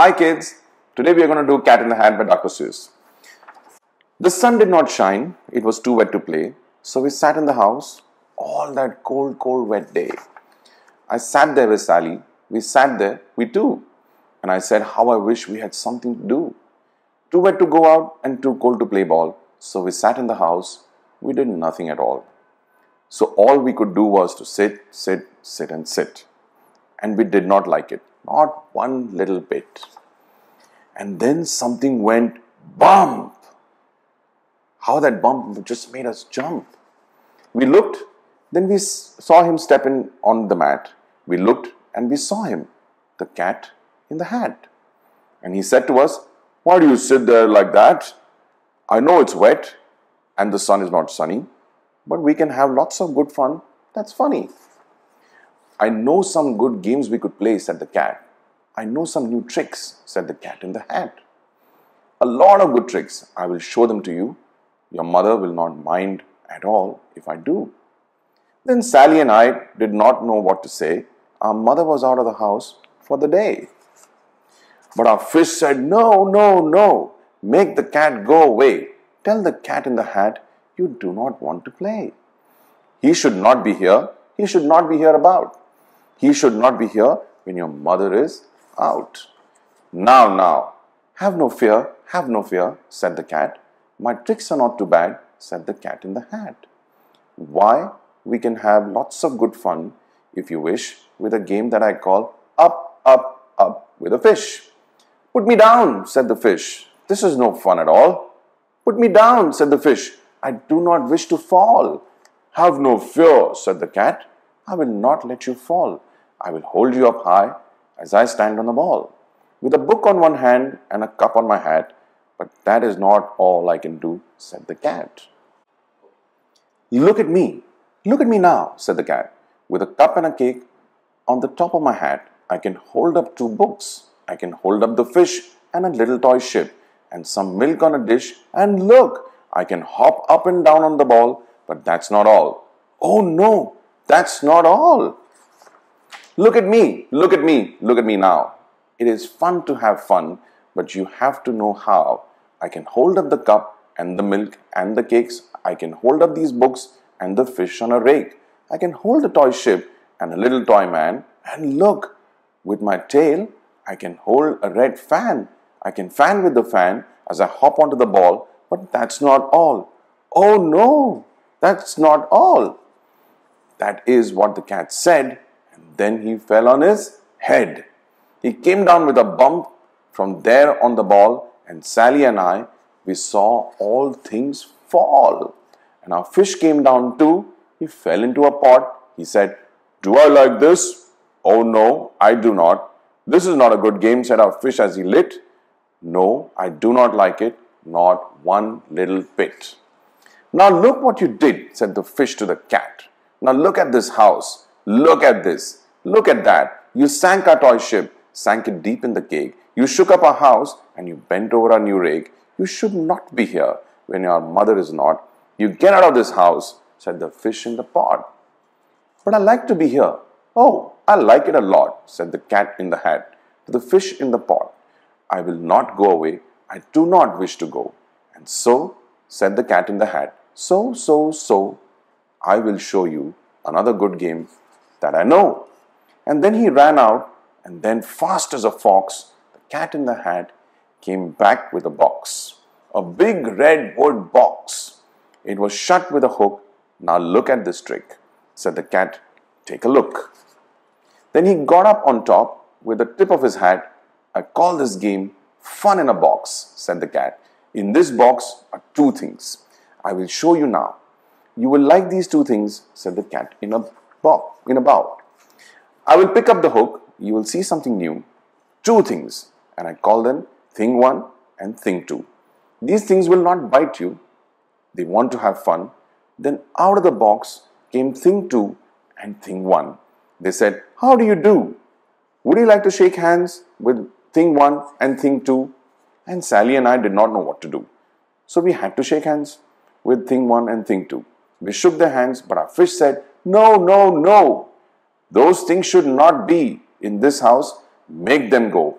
Hi kids, today we are going to do Cat in the Hat by Dr. Seuss. The sun did not shine, it was too wet to play, so we sat in the house all that cold, cold, wet day. I sat there with Sally, we sat there, we too, and I said how I wish we had something to do. Too wet to go out and too cold to play ball, so we sat in the house, we did nothing at all. So all we could do was to sit, sit, sit, and sit. And we did not like it, not one little bit. And then something went bump. How that bump just made us jump. We looked, then we saw him step in on the mat. We looked and we saw him, the cat in the hat. And he said to us, Why do you sit there like that? I know it's wet and the sun is not sunny but we can have lots of good fun. That's funny. I know some good games we could play, said the cat. I know some new tricks, said the cat in the hat. A lot of good tricks. I will show them to you. Your mother will not mind at all if I do. Then Sally and I did not know what to say. Our mother was out of the house for the day. But our fish said, No, no, no. Make the cat go away. Tell the cat in the hat you do not want to play. He should not be here. He should not be here about. He should not be here when your mother is out. Now, now, have no fear, have no fear, said the cat. My tricks are not too bad, said the cat in the hat. Why? We can have lots of good fun, if you wish, with a game that I call Up, Up, Up with a Fish. Put me down, said the fish. This is no fun at all. Put me down, said the fish. I do not wish to fall. Have no fear, said the cat. I will not let you fall. I will hold you up high as I stand on the ball, with a book on one hand and a cup on my hat. But that is not all I can do, said the cat. Look at me, look at me now, said the cat. With a cup and a cake on the top of my hat, I can hold up two books. I can hold up the fish and a little toy ship and some milk on a dish. And look, I can hop up and down on the ball, but that's not all. Oh no, that's not all. Look at me, look at me, look at me now. It is fun to have fun, but you have to know how. I can hold up the cup and the milk and the cakes. I can hold up these books and the fish on a rake. I can hold a toy ship and a little toy man. And look, with my tail, I can hold a red fan. I can fan with the fan as I hop onto the ball but that's not all. Oh no, that's not all. That is what the cat said, then he fell on his head. He came down with a bump from there on the ball, and Sally and I, we saw all things fall. And our fish came down too. He fell into a pot. He said, Do I like this? Oh no, I do not. This is not a good game, said our fish as he lit. No, I do not like it not one little bit. Now look what you did, said the fish to the cat. Now look at this house. Look at this. Look at that. You sank our toy ship, sank it deep in the cake. You shook up our house and you bent over our new rake. You should not be here when your mother is not. You get out of this house, said the fish in the pot. But I like to be here. Oh, I like it a lot, said the cat in the hat to the fish in the pot. I will not go away I do not wish to go. And so, said the cat in the hat, so, so, so, I will show you another good game that I know. And then he ran out, and then, fast as a fox, the cat in the hat came back with a box. A big red wood box. It was shut with a hook. Now look at this trick, said the cat. Take a look. Then he got up on top with the tip of his hat. I call this game Fun in a box, said the cat. In this box are two things. I will show you now. You will like these two things, said the cat in a box, in a bow. I will pick up the hook. You will see something new. Two things, and I call them thing one and thing two. These things will not bite you. They want to have fun. Then out of the box came thing two and thing one. They said, How do you do? Would you like to shake hands with thing one and thing two. And Sally and I did not know what to do. So we had to shake hands with thing one and thing two. We shook their hands, but our fish said, No, no, no. Those things should not be in this house. Make them go.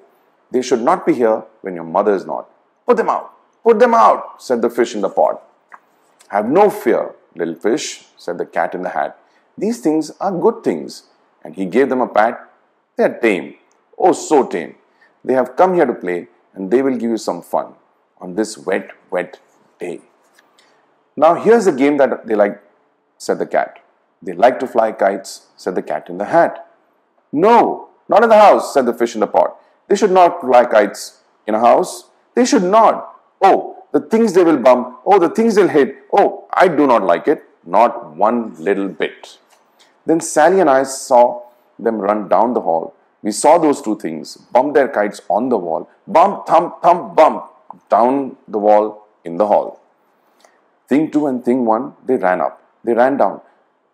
They should not be here when your mother is not. Put them out. Put them out, said the fish in the pot. Have no fear, little fish, said the cat in the hat. These things are good things. And he gave them a pat. They are tame. Oh, so tame. They have come here to play and they will give you some fun on this wet, wet day. Now, here's a game that they like, said the cat. They like to fly kites, said the cat in the hat. No, not in the house, said the fish in the pot. They should not fly kites in a house. They should not. Oh, the things they will bump. Oh, the things they'll hit. Oh, I do not like it. Not one little bit. Then Sally and I saw them run down the hall. We saw those two things bump their kites on the wall, bump, thump, thump, bump down the wall in the hall. Thing two and thing one, they ran up. They ran down.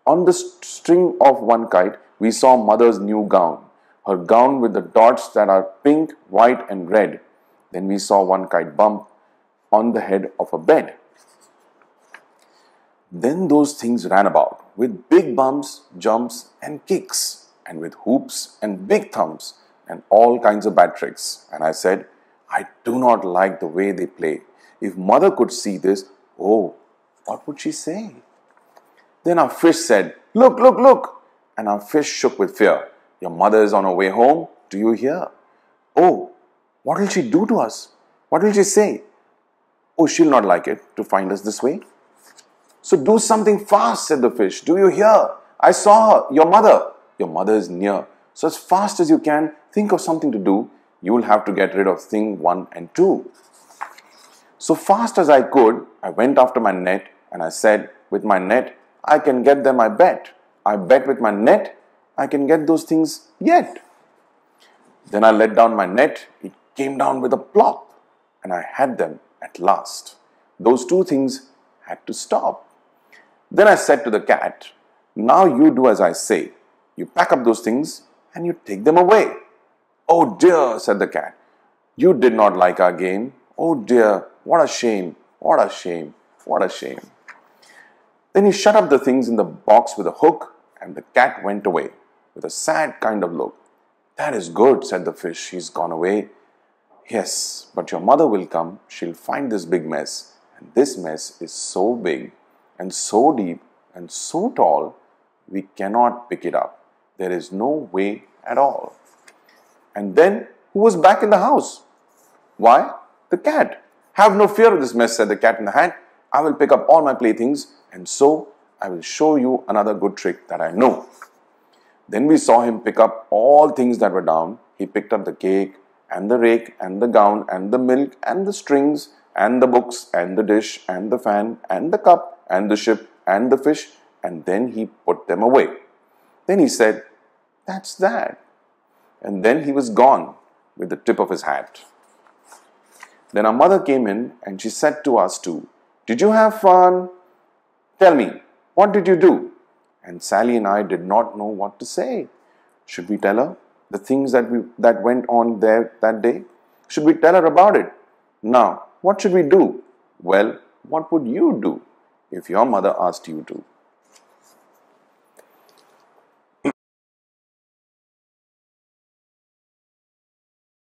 On the string of one kite, we saw mother's new gown, her gown with the dots that are pink, white, and red. Then we saw one kite bump on the head of a bed. Then those things ran about with big bumps, jumps, and kicks, and with hoops and big thumps and all kinds of bad tricks. And I said, I do not like the way they play. If mother could see this, oh, what would she say? Then our fish said, Look, look, look. And our fish shook with fear. Your mother is on her way home. Do you hear? Oh, what will she do to us? What will she say? Oh, she'll not like it to find us this way. So do something fast, said the fish. Do you hear? I saw her, your mother. Your mother is near. So, as fast as you can, think of something to do. You will have to get rid of thing one and two. So fast as I could, I went after my net and I said, With my net, I can get them, I bet. I bet with my net, I can get those things yet. Then I let down my net, it came down with a plop, and I had them at last. Those two things had to stop. Then I said to the cat, Now you do as I say. You pack up those things and you take them away. Oh dear, said the cat. You did not like our game. Oh dear, what a shame, what a shame, what a shame. Then he shut up the things in the box with a hook, and the cat went away with a sad kind of look. That is good, said the fish. She's gone away. Yes, but your mother will come. She'll find this big mess. And this mess is so big and so deep and so tall, we cannot pick it up. There is no way at all. And then who was back in the house? Why? The cat. Have no fear of this mess, said the cat in the hat. I will pick up all my playthings, and so I will show you another good trick that I know. Then we saw him pick up all things that were down. He picked up the cake, and the rake, and the gown, and the milk, and the strings, and the books, and the dish, and the fan, and the cup, and the ship, and the fish, and then he put them away. Then he said, That's that. And then he was gone with the tip of his hat. Then our mother came in and she said to us too, Did you have fun? Tell me, what did you do? And Sally and I did not know what to say. Should we tell her the things that we that went on there that day? Should we tell her about it? Now, what should we do? Well, what would you do if your mother asked you to?